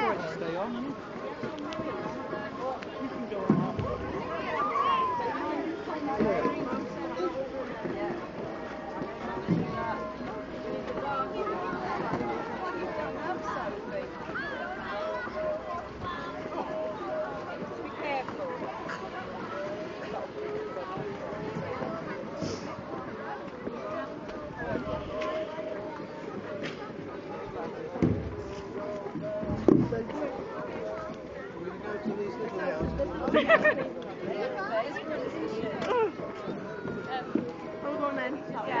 for oh, go. Yeah.